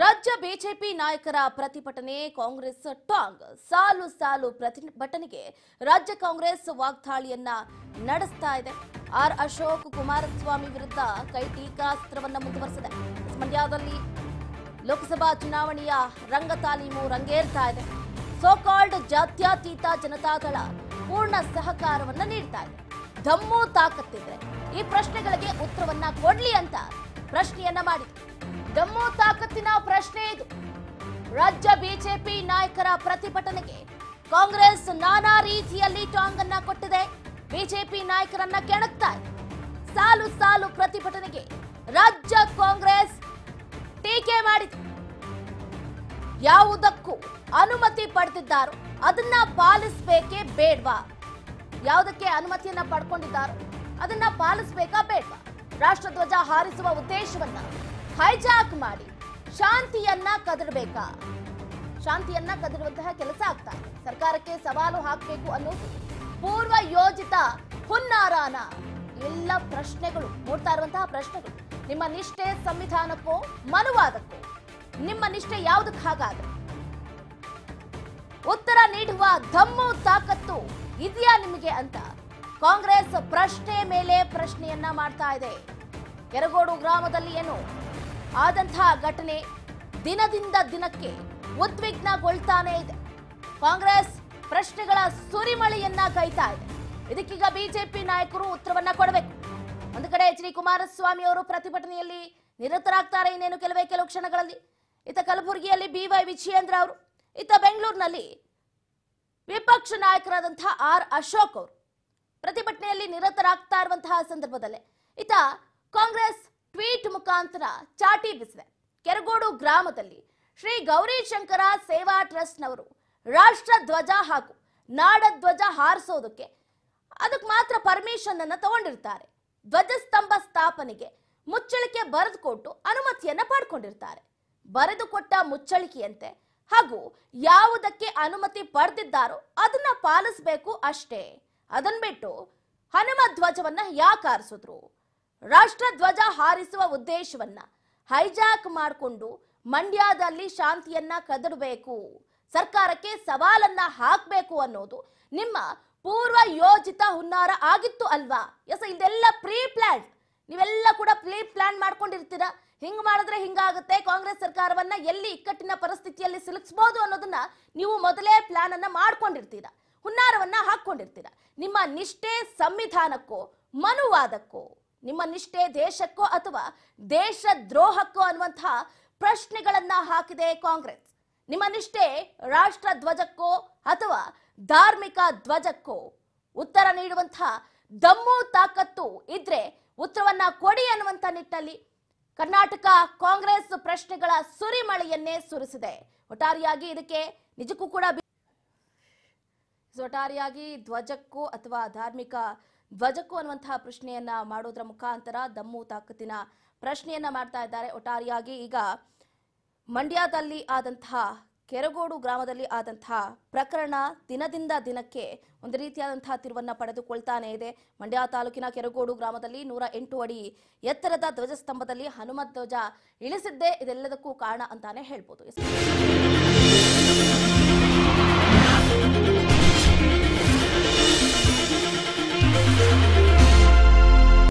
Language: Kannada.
ರಾಜ್ಯ ಬಿಜೆಪಿ ನಾಯಕರ ಪ್ರತಿಭಟನೆ, ಕಾಂಗ್ರೆಸ್ ಟಾಂಗ್. ಸಾಲು ಸಾಲು ಪ್ರತಿಭಟನೆಗೆ ರಾಜ್ಯ ಕಾಂಗ್ರೆಸ್ ವಾಗ್ದಾಳಿಯನ್ನ ನಡೆಸ್ತಾ ಇದೆ. ಆರ್ ಅಶೋಕ್ ಕುಮಾರಸ್ವಾಮಿ ವಿರುದ್ಧ ಕೈ ಟೀಕಾಸ್ತ್ರವನ್ನ ಮುಂದುವರೆಸಿದೆ. ಮಂಡ್ಯದಲ್ಲಿ ಲೋಕಸಭಾ ಚುನಾವಣೆಯ ರಂಗ ತಾಲೀಮು ರಂಗೇರ್ತಾ ಇದೆ. ಸೋಕಾಲ್ಡ್ ಜಾತ್ಯತೀತ ಜನತಾದಳ ಪೂರ್ಣ ಸಹಕಾರವನ್ನ ನೀಡ್ತಾ ಇದೆ. ದಮ್ಮು ತಾಕತ್ತಿದ್ರೆ ಈ ಪ್ರಶ್ನೆಗಳಿಗೆ ಉತ್ತರವನ್ನ ಕೊಡ್ಲಿ ಅಂತ ಪ್ರಶ್ನೆಯನ್ನ ಮಾಡಿದೆ ದಮ್ಮು ತಾಕತ್ತಿನ ಪ್ರಶ್ನೆ ಇದು. ರಾಜ್ಯ ಬಿಜೆಪಿ ನಾಯಕರ ಪ್ರತಿಭಟನೆಗೆ ಕಾಂಗ್ರೆಸ್ ನಾನಾ ರೀತಿಯಲ್ಲಿ ಟಾಂಗ್ ಅನ್ನ ಕೊಟ್ಟಿದೆ. ಬಿಜೆಪಿ ನಾಯಕರನ್ನ ಕೆಣಕ್ತಾ ಸಾಲು ಸಾಲು ಪ್ರತಿಭಟನೆಗೆ ರಾಜ್ಯ ಕಾಂಗ್ರೆಸ್ ಟೀಕೆ ಮಾಡಿದೆ. ಯಾವುದಕ್ಕೂ ಅನುಮತಿ ಪಡೆದಿದ್ದಾರೋ ಅದನ್ನ ಪಾಲಿಸಬೇಕೇ ಬೇಡ್ವಾ? ಯಾವುದಕ್ಕೆ ಅನುಮತಿಯನ್ನ ಪಡ್ಕೊಂಡಿದ್ದಾರೋ ಅದನ್ನ ಪಾಲಿಸಬೇಕಾ ಬೇಡ್ವಾ? ರಾಷ್ಟ್ರಧ್ವಜ ಹಾರಿಸುವ ಉದ್ದೇಶವನ್ನ ಹೈಜಾಕ್ ಮಾಡಿ. ಶಾಂತಿಯನ್ನ ಕದಡಬೇಕಾ? ಶಾಂತಿಯನ್ನ ಕದಡುವಂತಹ ಕೆಲಸ ಆಗ್ತಾ ಸರ್ಕಾರಕ್ಕೆ ಸವಾಲು ಹಾಕಬೇಕು ಅನ್ನೋದು ಪೂರ್ವ ಯೋಜಿತ ಹುನ್ನಾರಾನ. ಎಲ್ಲ ಪ್ರಶ್ನೆಗಳು ಮೂಡ್ತಾ ಇರುವಂತಹ ಪ್ರಶ್ನೆಗಳು. ನಿಮ್ಮ ನಿಷ್ಠೆ ಸಂವಿಧಾನಕ್ಕೋ, ಮನುವಾದಕ್ಕೋ? ನಿಮ್ಮ ನಿಷ್ಠೆ ಯಾವುದಕ್ಕೆ ಹಾಗಾದ್ರೆ? ಉತ್ತರ ನೀಡುವ ಧಮ್ಮು ತಾಕತ್ತು ಇದೆಯಾ ನಿಮಗೆ ಅಂತ. ಕಾಂಗ್ರೆಸ್ ಪ್ರಶ್ನೆ ಮೇಲೆ ಪ್ರಶ್ನೆಯನ್ನ ಮಾಡ್ತಾ ಇದೆ. ಯರಗೋಡು ಗ್ರಾಮದಲ್ಲಿ ಏನು? ಆದಂತಹ ಘಟನೆ ದಿನದಿಂದ ದಿನಕ್ಕೆ ಉದ್ವಿಗ್ನಗೊಳ್ತಾನೆ ಇದೆ. ಕಾಂಗ್ರೆಸ್ ಪ್ರಶ್ನೆಗಳ ಸುರಿಮಳೆಯನ್ನ ಕೈತಾ ಇದೆ. ಇದಕ್ಕೀಗ ಬಿಜೆಪಿ ನಾಯಕರು ಉತ್ತರವನ್ನ ಕೊಡಬೇಕು. ಒಂದು ಕಡೆ ಎಚ್ ಡಿ ಕುಮಾರಸ್ವಾಮಿ ಅವರು ಪ್ರತಿಭಟನೆಯಲ್ಲಿ ನಿರತರಾಗ್ತಾರೆ, ಇನ್ನೇನು ಕೆಲವೇ ಕೆಲವು ಕ್ಷಣಗಳಲ್ಲಿ. ಇತ್ತ ಕಲಬುರಗಿಯಲ್ಲಿ ಬಿ ವೈ ವಿಜಯೇಂದ್ರ ಅವರು ಇತ್ತ ಬೆಂಗಳೂರಿನಲ್ಲಿ ವಿಪಕ್ಷ ನಾಯಕರಾದಂತಹ ಆರ್ ಅಶೋಕ್ ಅವರು ಪ್ರತಿಭಟನೆಯಲ್ಲಿ ನಿರತರಾಗ್ತಾ ಇರುವಂತಹ ಸಂದರ್ಭದಲ್ಲೇ. ಇತ್ತ ಕಾಂಗ್ರೆಸ್ ಟ್ವೀಟ್ ಮುಖಾಂತರ ಚಾಟಿ ಬಿಸಿದೆ ಕೆರಗೋಡು ಗ್ರಾಮದಲ್ಲಿ ಶ್ರೀ ಗೌರಿಶಂಕರ ಸೇವಾ ಟ್ರಸ್ಟ್ನವರು ರಾಷ್ಟ್ರ ಧ್ವಜ ಹಾಗೂ ನಾಡ ಧ್ವಜ ಹಾರಿಸೋದಕ್ಕೆ ಅದಕ್ಕೆ ಮಾತ್ರ ಪರ್ಮಿಷನ್ ಅನ್ನು ತಗೊಂಡಿರ್ತಾರೆ. ಧ್ವಜಸ್ತಂಭ ಸ್ಥಾಪನೆಗೆ ಮುಚ್ಚಳಿಕೆ ಬರೆದುಕೊಟ್ಟು ಅನುಮತಿಯನ್ನ ಪಡ್ಕೊಂಡಿರ್ತಾರೆ. ಬರೆದುಕೊಟ್ಟ ಮುಚ್ಚಳಿಕೆಯಂತೆ ಹಾಗೂ ಯಾವುದಕ್ಕೆ ಅನುಮತಿ ಪಡೆದಿದ್ದಾರೋ ಅದನ್ನ ಪಾಲಿಸಬೇಕು ಅಷ್ಟೇ. ಅದನ್ನ ಬಿಟ್ಟು ಹನುಮ ಧ್ವಜವನ್ನ ಯಾಕೆ ಹಾರಿಸಿದ್ರು? ರಾಷ್ಟ್ರ ಧ್ವಜ ಹಾರಿಸುವ ಉದ್ದೇಶವನ್ನ ಹೈಜಾಕ್ ಮಾಡಿಕೊಂಡು ಮಂಡ್ಯದಲ್ಲಿ ಶಾಂತಿಯನ್ನ ಕದಡಬೇಕು, ಸರ್ಕಾರಕ್ಕೆ ಸವಾಲನ್ನ ಹಾಕಬೇಕು ಅನ್ನೋದು ನಿಮ್ಮ ಪೂರ್ವ ಯೋಜಿತ ಹುನ್ನಾರ ಆಗಿತ್ತು ಅಲ್ವಾ? ಎಸ್, ಇದೆಲ್ಲ ಪ್ರೀ ಪ್ಲಾನ್ ನೀವೆಲ್ಲ ಕೂಡ ಪ್ರೀ ಪ್ಲಾನ್ ಮಾಡ್ಕೊಂಡಿರ್ತೀರಾ. ಹಿಂಗ್ ಮಾಡಿದ್ರೆ ಹಿಂಗಾಗುತ್ತೆ. ಕಾಂಗ್ರೆಸ್ ಸರ್ಕಾರವನ್ನ ಎಲ್ಲಿ ಇಕ್ಕಟ್ಟಿನ ಪರಿಸ್ಥಿತಿಯಲ್ಲಿ ಸಿಲುಕಿಸಬಹುದು ಅನ್ನೋದನ್ನ ನೀವು ಮೊದಲೇ ಪ್ಲಾನ್ ಅನ್ನ ಮಾಡ್ಕೊಂಡಿರ್ತೀರಾ. ಹುನ್ನಾರವನ್ನ ಹಾಕೊಂಡಿರ್ತೀರಾ ನಿಮ್ಮ ನಿಷ್ಠೆ ಸಂವಿಧಾನಕ್ಕೋ, ಮನುವಾದಕ್ಕೋ? ನಿಮ್ಮ ನಿಷ್ಠೆ ದೇಶಕ್ಕೋ ಅಥವಾ ದೇಶ ದ್ರೋಹಕ್ಕೋ ಅನ್ನುವಂತಹ ಪ್ರಶ್ನೆಗಳನ್ನ ಹಾಕಿದೆ ಕಾಂಗ್ರೆಸ್. ನಿಮ್ಮ ನಿಷ್ಠೆ ರಾಷ್ಟ್ರ ಧ್ವಜಕ್ಕೋ ಅಥವಾ ಧಾರ್ಮಿಕ ಧ್ವಜಕ್ಕೋ? ಉತ್ತರ ನೀಡುವಂತಹ ದಮ್ಮು ತಾಕತ್ತು ಇದ್ರೆ ಉತ್ತರವನ್ನ ಕೊಡಿ ಅನ್ನುವಂತ ನಿಟ್ಟಿನಲ್ಲಿ ಕರ್ನಾಟಕ ಕಾಂಗ್ರೆಸ್ ಪ್ರಶ್ನೆಗಳ ಸುರಿಮಳೆಯನ್ನೇ ಸುರಿಸಿದೆ. ಒಟ್ಟಾರೆಯಾಗಿ ಇದಕ್ಕೆ ನಿಜಕ್ಕೂ ಕೂಡ ಒಟ್ಟಾರೆಯಾಗಿ ಧ್ವಜಕ್ಕೂ ಅಥವಾ ಧಾರ್ಮಿಕ ಧ್ವಜಕ್ಕೂ ಅನ್ನುವಂತಹ ಪ್ರಶ್ನೆಯನ್ನ ಮಾಡೋದ್ರ ಮುಖಾಂತರ ದಮ್ಮು ತಾಕತ್ತಿನ ಪ್ರಶ್ನೆಯನ್ನ ಮಾಡ್ತಾ ಇದ್ದಾರೆ ಒಟ್ಟಾರೆಯಾಗಿ ಈಗ ಮಂಡ್ಯದಲ್ಲಿ ಆದಂತಹ ಕೆರಗೋಡು ಗ್ರಾಮದಲ್ಲಿ ಆದಂತಹ ಪ್ರಕರಣ ದಿನದಿಂದ ದಿನಕ್ಕೆ ಒಂದು ರೀತಿಯಾದಂತಹ ತಿರುವನ್ನ ಪಡೆದುಕೊಳ್ತಾನೆ ಇದೆ. ಮಂಡ್ಯ ತಾಲೂಕಿನ ಕೆರಗೋಡು ಗ್ರಾಮದಲ್ಲಿ ನೂರ ಎಂಟು ಅಡಿ ಎತ್ತರದ ಧ್ವಜಸ್ತಂಭದಲ್ಲಿ ಹನುಮತ್ ಧ್ವಜ ಇಳಿಸಿದ್ದೇ ಇದೆಲ್ಲದಕ್ಕೂ ಕಾರಣ ಅಂತಾನೆ ಹೇಳ್ಬೋದು.